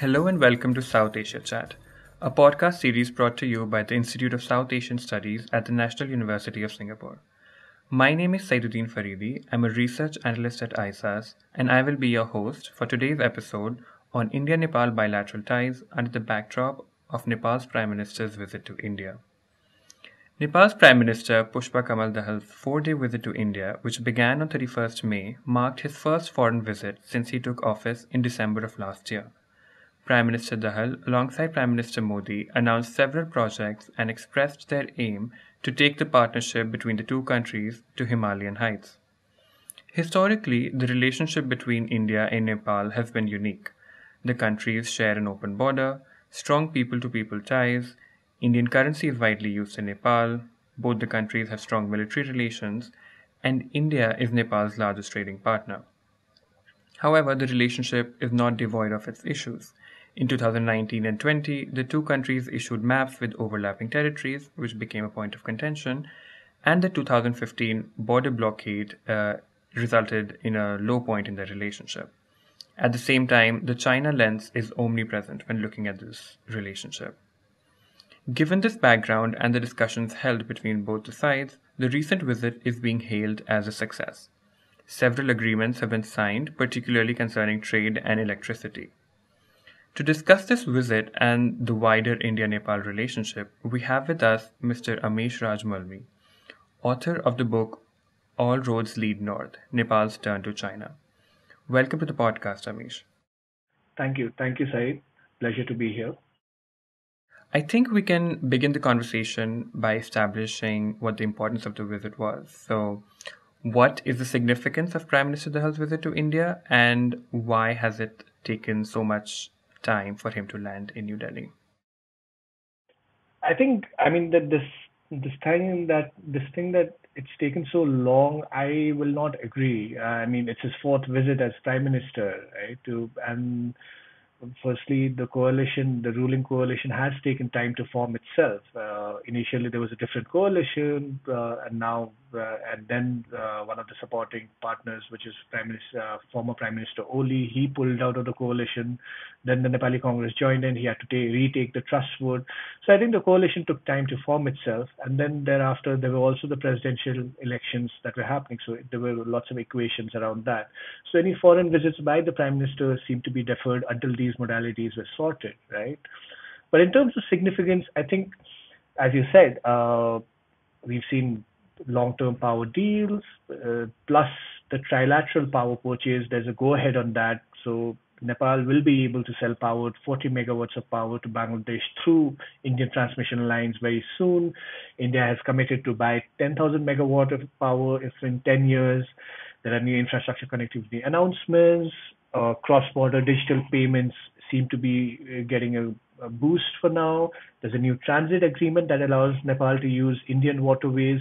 Hello and welcome to South Asia Chat, a podcast series brought to you by the Institute of South Asian Studies at the National University of Singapore. My name is Saeeduddin Faridi. I'm a research analyst at ISAS, and I will be your host for today's episode on India Nepal bilateral ties under the backdrop of Nepal's Prime Minister's visit to India. Nepal's Prime Minister Pushpa Kamal Dahal's four-day visit to India, which began on 31st May, marked his first foreign visit since he took office in December of last year. Prime Minister Dahal, alongside Prime Minister Modi, announced several projects and expressed their aim to take the partnership between the two countries to Himalayan heights. Historically, the relationship between India and Nepal has been unique. The countries share an open border, strong people to people ties, Indian currency is widely used in Nepal. Both the countries have strong military relations, and India is Nepal's largest trading partner. However, the relationship is not devoid of its issues. In 2019 and 20, the two countries issued maps with overlapping territories, which became a point of contention, and the 2015 border blockade uh, resulted in a low point in their relationship. At the same time, the China lens is omnipresent when looking at this relationship. Given this background and the discussions held between both the sides, the recent visit is being hailed as a success. Several agreements have been signed, particularly concerning trade and electricity. To discuss this visit and the wider India Nepal relationship, we have with us Mr. Amish Raj Mulmi, author of the book All Roads Lead North Nepal's Turn to China. Welcome to the podcast, Amish. Thank you. Thank you, Said. Pleasure to be here. I think we can begin the conversation by establishing what the importance of the visit was. So, what is the significance of Prime Minister Dahal's visit to India, and why has it taken so much time for him to land in New Delhi? I think, I mean, that this this thing that this thing that it's taken so long, I will not agree. I mean, it's his fourth visit as prime minister, right? To and firstly, the coalition, the ruling coalition, has taken time to form itself. Uh, initially, there was a different coalition, uh, and now, uh, and then uh, one of the supporting partners, which is Prime Minister, uh, former Prime Minister Oli, he pulled out of the coalition. Then the Nepali Congress joined in. He had to take, retake the trust vote. So I think the coalition took time to form itself, and then thereafter there were also the presidential elections that were happening. So there were lots of equations around that. So any foreign visits by the Prime Minister seemed to be deferred until these modalities were sorted, right? But in terms of significance, I think, as you said, uh, we've seen long-term power deals, uh, plus the trilateral power purchase. There's a go-ahead on that. So Nepal will be able to sell power, 40 megawatts of power to Bangladesh through Indian transmission lines very soon. India has committed to buy 10,000 megawatt of power if in 10 years. There are new infrastructure connectivity announcements cross-border digital payments seem to be uh, getting a, boost for now. There's a new transit agreement that allows Nepal to use Indian waterways,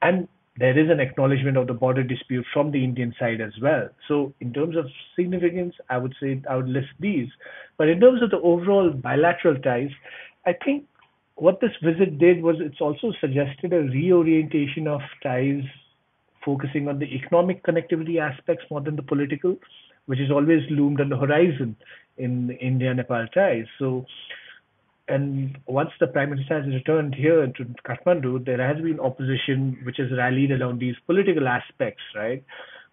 and there is an acknowledgement of the border dispute from the Indian side as well. So, in terms of significance, I would say I would list these. But in terms of the overall bilateral ties, I think what this visit did was it's also suggested a reorientation of ties focusing on the economic connectivity aspects more than the political which has always loomed on the horizon in India Nepal ties. So, and once the prime minister has returned here to Kathmandu, there has been opposition which has rallied around these political aspects, right?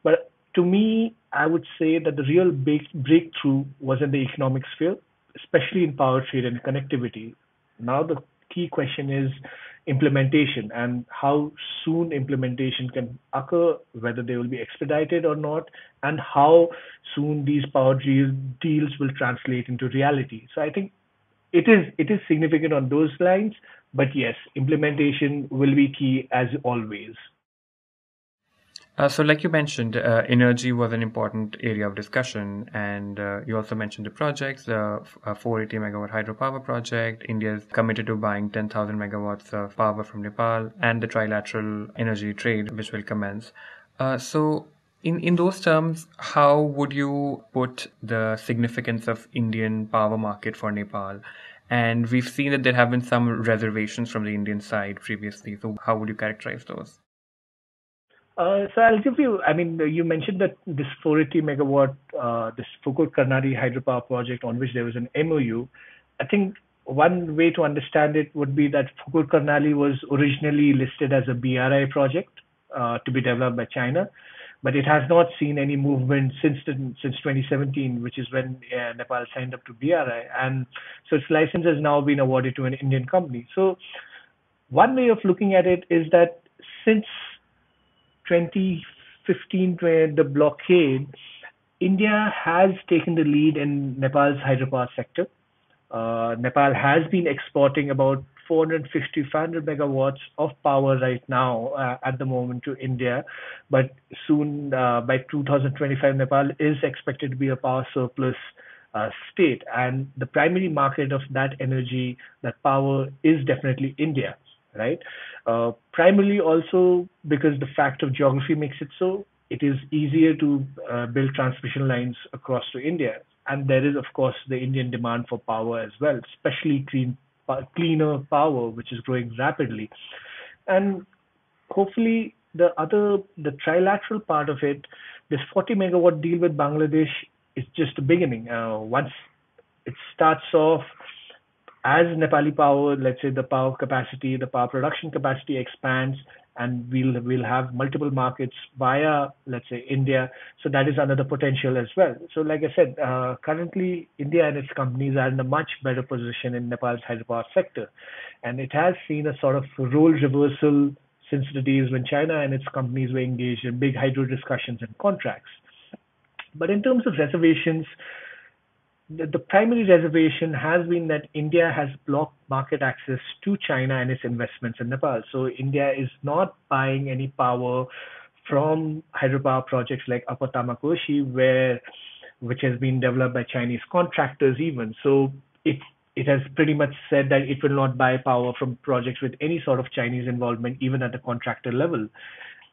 But to me, I would say that the real big breakthrough was in the economic sphere, especially in power trade and connectivity. Now the key question is implementation and how soon implementation can occur, whether they will be expedited or not, and how soon these power deals will translate into reality. So I think it is it is significant on those lines, but yes, implementation will be key as always. Uh, so, like you mentioned, uh, energy was an important area of discussion, and uh, you also mentioned the projects, the 480 megawatt hydropower project. India is committed to buying 10,000 megawatts of power from Nepal, and the trilateral energy trade, which will commence. Uh, so, in, in those terms, how would you put the significance of Indian power market for Nepal? And we've seen that there have been some reservations from the Indian side previously. So, how would you characterize those? Uh, so I'll give you, I mean, you mentioned that this 480 megawatt, uh, this Phukot Karnali hydropower project on which there was an MOU. I think one way to understand it would be that Phukot Karnali was originally listed as a BRI project uh, to be developed by China, but it has not seen any movement since 2017, which is when uh, Nepal signed up to BRI, and so its license has now been awarded to an Indian company. So one way of looking at it is that since 2015, the blockade, India has taken the lead in Nepal's hydropower sector. Uh, Nepal has been exporting about 450, 500 megawatts of power right now uh, at the moment to India, but soon uh, by 2025, Nepal is expected to be a power surplus uh, state, and the primary market of that energy, that power, is definitely India right? Uh, primarily also because the fact of geography makes it so, it is easier to uh, build transmission lines across to India. And there is, of course, the Indian demand for power as well, especially clean, cleaner power, which is growing rapidly. And hopefully, the other, the trilateral part of it, this 40 megawatt deal with Bangladesh is just a beginning. Uh, once it starts off, as Nepali power, let's say the power capacity, the power production capacity expands, and we'll we'll have multiple markets via, let's say, India. So that is another potential as well. So like I said, uh, currently India and its companies are in a much better position in Nepal's hydropower sector, and it has seen a sort of role reversal since the days when China and its companies were engaged in big hydro discussions and contracts. But in terms of reservations, the, primary reservation has been that India has blocked market access to China and its investments in Nepal. So India is not buying any power from hydropower projects like Upper Tamakoshi, where which has been developed by Chinese contractors even. So it it has pretty much said that it will not buy power from projects with any sort of Chinese involvement, even at the contractor level.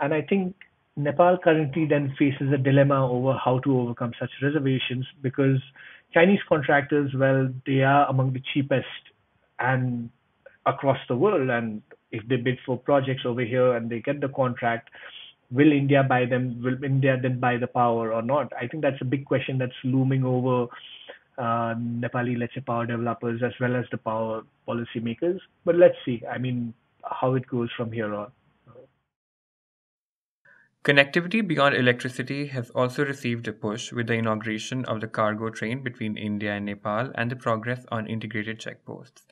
And I think Nepal currently then faces a dilemma over how to overcome such reservations because Chinese contractors, well, they are among the cheapest and across the world. And if they bid for projects over here and they get the contract, will India buy them? Will India then buy the power or not? I think that's a big question that's looming over uh, Nepali, let's say, power developers as well as the power policymakers. But let's see. I mean, how it goes from here on. Connectivity beyond electricity has also received a push with the inauguration of the cargo train between India and Nepal and the progress on integrated checkposts.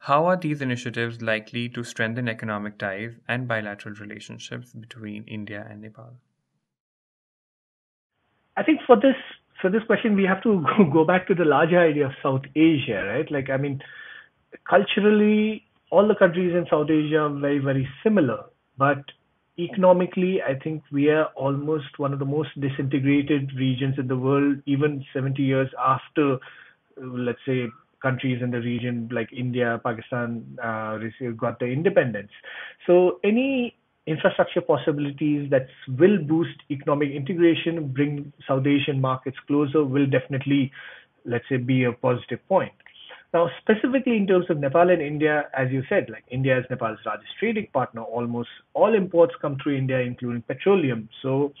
How are these initiatives likely to strengthen economic ties and bilateral relationships between India and Nepal? I think for this for this question we have to go back to the larger idea of South Asia, right? Like I mean, culturally, all the countries in South Asia are very very similar, but economically, I think we are almost one of the most disintegrated regions in the world, even 70 years after, let's say, countries in the region like India, Pakistan uh, got their independence. So any infrastructure possibilities that will boost economic integration, bring South Asian markets closer, will definitely, let's say, be a positive point. Now, specifically in terms of Nepal and India, as you said, like India is Nepal's largest trading partner. Almost all imports come through India, including petroleum. So,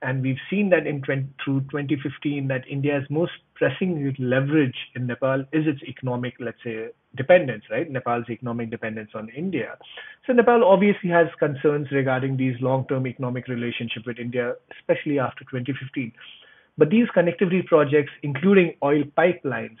and we've seen that in 20, through 2015 that India's most pressing leverage in Nepal is its economic, let's say, dependence, right? Nepal's economic dependence on India. So Nepal obviously has concerns regarding these long-term economic relationship with India, especially after 2015. But these connectivity projects, including oil pipelines,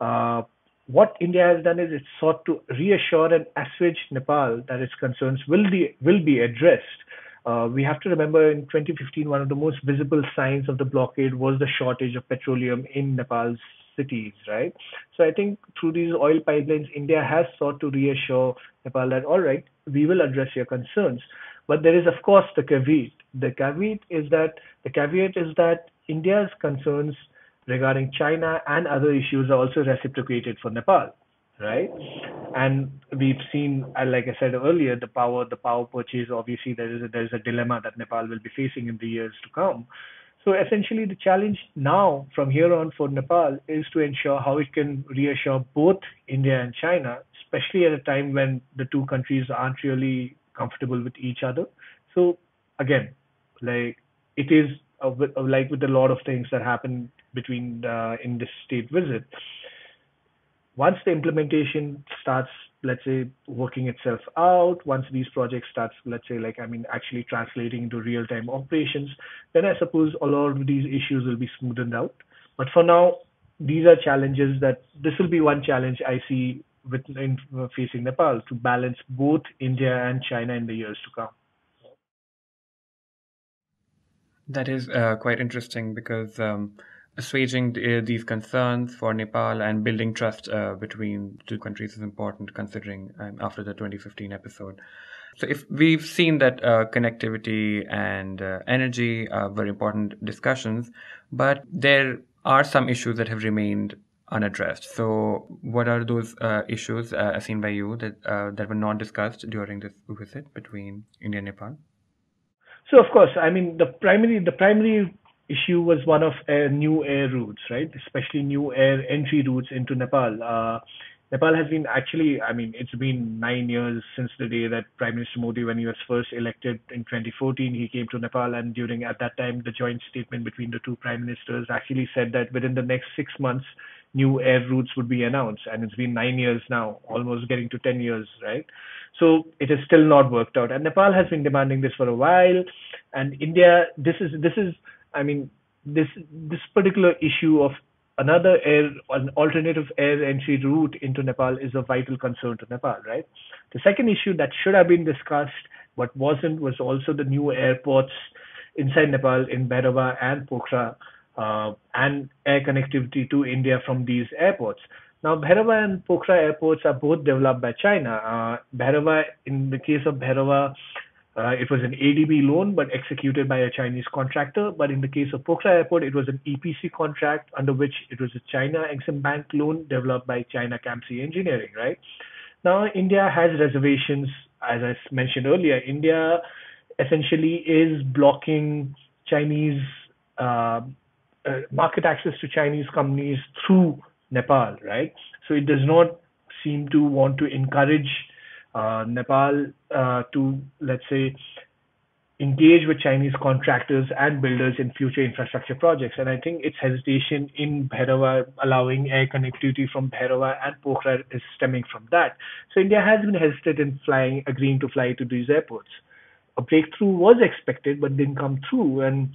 uh, what India has done is it sought to reassure and assuage Nepal that its concerns will be will be addressed. Uh, we have to remember in 2015, one of the most visible signs of the blockade was the shortage of petroleum in Nepal's cities, right? So I think through these oil pipelines, India has sought to reassure Nepal that, all right, we will address your concerns. But there is, of course, the caveat. The caveat is that the caveat is that India's concerns regarding China and other issues are also reciprocated for Nepal, right? And we've seen, uh, like I said earlier, the power, the power purchase. Obviously, there is a, there is a dilemma that Nepal will be facing in the years to come. So essentially, the challenge now from here on for Nepal is to ensure how it can reassure both India and China, especially at a time when the two countries aren't really comfortable with each other. So again, like it is like with a lot of things that happen between uh, in this state visit. Once the implementation starts, let's say, working itself out, once these projects starts, let's say, like I mean, actually translating into real-time operations, then I suppose a lot of these issues will be smoothened out. But for now, these are challenges that this will be one challenge I see with in facing Nepal to balance both India and China in the years to come. That is uh, quite interesting because um, assuaging the, these concerns for Nepal and building trust uh, between two countries is important considering um, after the 2015 episode. So if we've seen that uh, connectivity and uh, energy very important discussions, but there are some issues that have remained unaddressed. So, what are those uh, issues uh, as seen by you that uh, that were not discussed during this visit between India and Nepal? So, of course, I mean the primary the primary issue was one of new air routes, right? Especially new air entry routes into Nepal. Uh, Nepal has been actually, I mean, it's been nine years since the day that Prime Minister Modi, when he was first elected in 2014, he came to Nepal, and during at that time, the joint statement between the two prime ministers actually said that within the next six months, new air routes would be announced. And it's been nine years now, almost getting to 10 years, right? So it has still not worked out. And Nepal has been demanding this for a while. And India, this is, this is, I mean, this, this particular issue of another air, an alternative air entry route into Nepal is a vital concern to Nepal, right? The second issue that should have been discussed but wasn't was also the new airports inside Nepal in Bhairava and Pokhara uh, and air connectivity to India from these airports. Now, Bhairava and Pokhara airports are both developed by China. Uh, Bhairava, in the case of Bhairava, uh, it was an ADB loan, but executed by a Chinese contractor. But in the case of Pokhara Airport, it was an EPC contract under which it was a China Exim Bank loan developed by China CAMC Engineering, right? Now, India has reservations, as I mentioned earlier. India essentially is blocking Chinese uh, uh, market access to Chinese companies through Nepal, right? So it does not seem to want to encourage Nepal uh, to, let's say, engage with Chinese contractors and builders in future infrastructure projects. And I think its hesitation in Bhairava allowing air connectivity from Bhairava and Pokhara is stemming from that. So India has been hesitant in flying, agreeing to fly to these airports. A breakthrough was expected, but didn't come through. And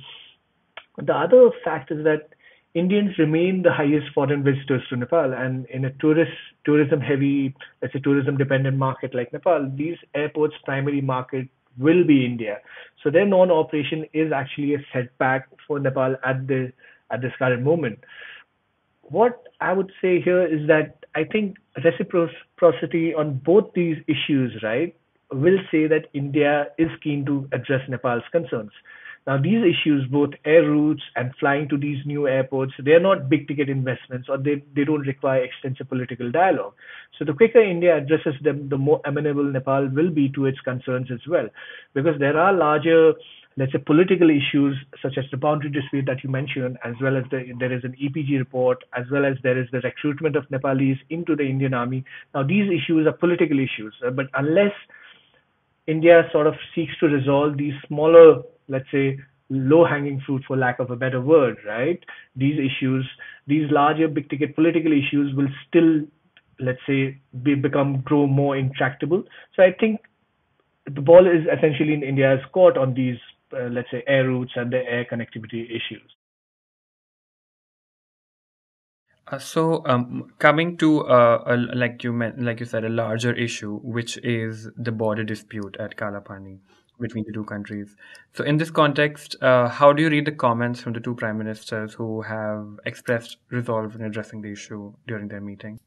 the other fact is that Indians remain the highest foreign visitors to Nepal, and in a tourist tourism heavy, let's say tourism dependent market like Nepal, these airports' primary market will be India. So their non-operation is actually a setback for Nepal at the at this current moment. What I would say here is that I think reciprocity on both these issues, right, will say that India is keen to address Nepal's concerns. Now, these issues, both air routes and flying to these new airports, they are not big ticket investments or they, they don't require extensive political dialogue. So, the quicker India addresses them, the more amenable Nepal will be to its concerns as well. Because there are larger, let's say, political issues such as the boundary dispute that you mentioned, as well as the, there is an EPG report, as well as there is the recruitment of Nepalese into the Indian army. Now, these issues are political issues, but unless India sort of seeks to resolve these smaller let's say, low hanging fruit, for lack of a better word, right? These issues, these larger big ticket political issues will still, let's say, be, become grow more intractable. So I think the ball is essentially in India's court on these, uh, let's say, air routes and the air connectivity issues. So, um, coming to uh, a, like you meant, like you said, a larger issue, which is the border dispute at Kalapani between the two countries. So, in this context, uh, how do you read the comments from the two prime ministers who have expressed resolve in addressing the issue during their meeting?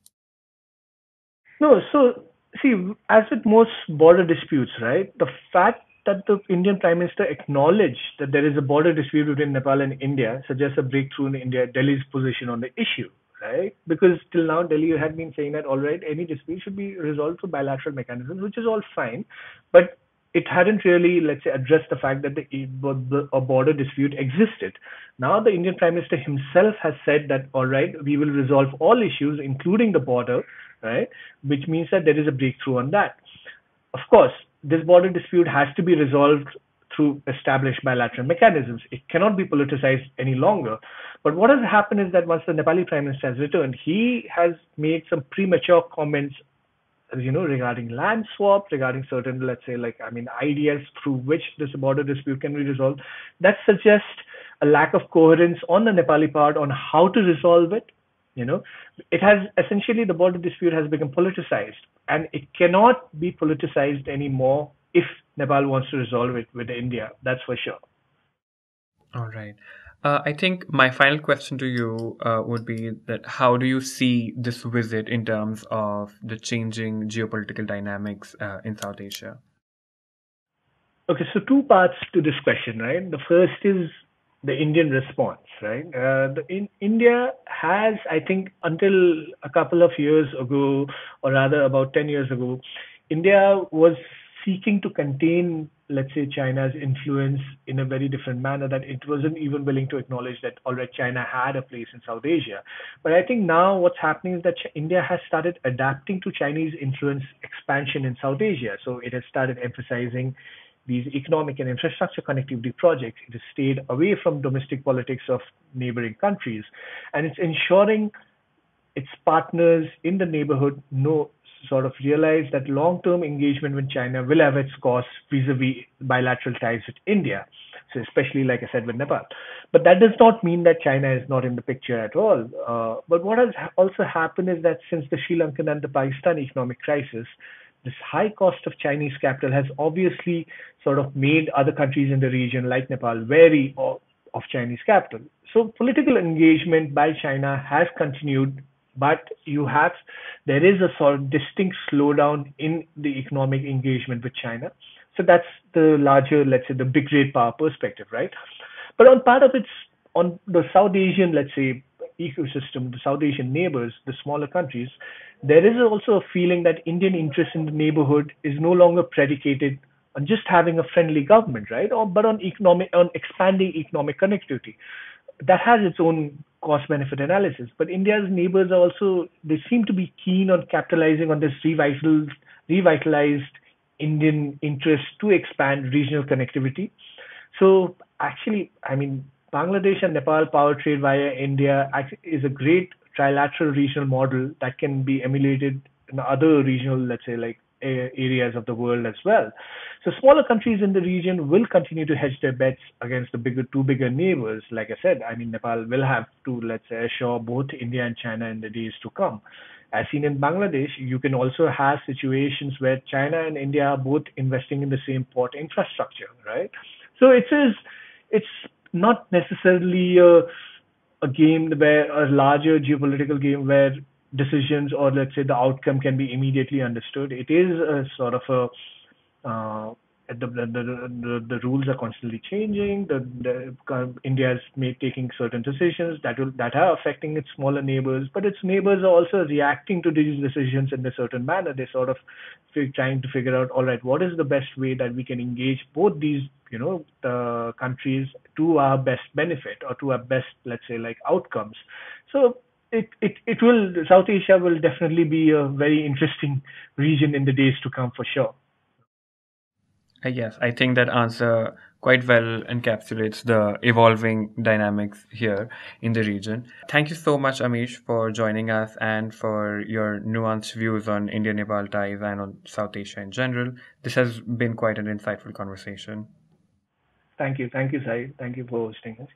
No, so see, as with most border disputes, right, the fact that the Indian Prime Minister acknowledged that there is a border dispute between Nepal and India suggests a breakthrough in India, Delhi's position on the issue, right? Because till now, Delhi had been saying that, all right, any dispute should be resolved through bilateral mechanisms, which is all fine. But it hadn't really, let's say, addressed the fact that the, a border dispute existed. Now the Indian Prime Minister himself has said that, all right, we will resolve all issues, including the border, right? Which means that there is a breakthrough on that. Of course, this border dispute has to be resolved through established bilateral mechanisms. It cannot be politicized any longer. But what has happened is that once the Nepali Prime Minister has returned, he has made some premature comments you know, regarding land swap, regarding certain, let's say, like, I mean, ideas through which this border dispute can be resolved, that suggests a lack of coherence on the Nepali part on how to resolve it. You know, it has essentially the border dispute has become politicized, and it cannot be politicized anymore if Nepal wants to resolve it with India. That's for sure. All right. Uh, I think my final question to you uh, would be that how do you see this visit in terms of the changing geopolitical dynamics uh, in South Asia? Okay, so two parts to this question, right? The first is the Indian response, right? Uh, the, in, India has, I think, until a couple of years ago, or rather about 10 years ago, India was seeking to contain, let's say, China's influence in a very different manner that it wasn't even willing to acknowledge that already China had a place in South Asia. But I think now what's happening is that India has started adapting to Chinese influence expansion in South Asia. So it has started emphasizing these economic and infrastructure connectivity projects. It has stayed away from domestic politics of neighboring countries. And it's ensuring its partners in the neighborhood know sort of realize that long-term engagement with China will have its costs vis-a-vis bilateral ties with India. So especially, like I said, with Nepal. But that does not mean that China is not in the picture at all. Uh, but what has also happened is that since the Sri Lankan and the Pakistan economic crisis, this high cost of Chinese capital has obviously sort of made other countries in the region, like Nepal, wary of, of Chinese capital. So political engagement by China has continued but you have there is a sort of distinct slowdown in the economic engagement with China. So that's the larger, let's say, the big great power perspective, right? But on part of its on the South Asian, let's say, ecosystem, the South Asian neighbors, the smaller countries, there is also a feeling that Indian interest in the neighborhood is no longer predicated on just having a friendly government, right? Or but on economic on expanding economic connectivity. That has its own cost benefit analysis. But India's neighbors are also they seem to be keen on capitalizing on this revitalized revitalized Indian interest to expand regional connectivity. So actually, I mean, Bangladesh and Nepal power trade via India is a great trilateral regional model that can be emulated in other regional, let's say, like areas of the world as well. So smaller countries in the region will continue to hedge their bets against the bigger two bigger neighbors. Like I said, I mean Nepal will have to let's say assure both India and China in the days to come. As seen in Bangladesh, you can also have situations where China and India are both investing in the same port infrastructure, right? So it is it's not necessarily a a game where a larger geopolitical game where decisions or let's say the outcome can be immediately understood. It is a sort of a uh, the, the, the, the, rules are constantly changing. The, the India is taking certain decisions that will that are affecting its smaller neighbors, but its neighbors are also reacting to these decisions in a certain manner. They're sort of trying to figure out, all right, what is the best way that we can engage both these, you know, countries to our best benefit or to our best, let's say, like outcomes. So it, it, it will South Asia will definitely be a very interesting region in the days to come for sure. Yes, I think that answer quite well encapsulates the evolving dynamics here in the region. Thank you so much, Amish, for joining us and for your nuanced views on India Nepal ties and on South Asia in general. This has been quite an insightful conversation. Thank you. Thank you, Sai. Thank you for hosting us.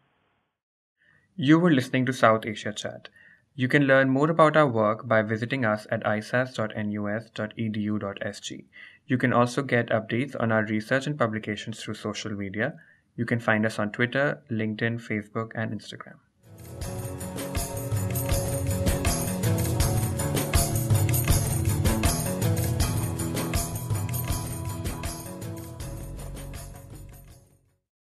You were listening to South Asia Chat. You can learn more about our work by visiting us at isas.nus.edu.sg. You can also get updates on our research and publications through social media. You can find us on Twitter, LinkedIn, Facebook, and Instagram.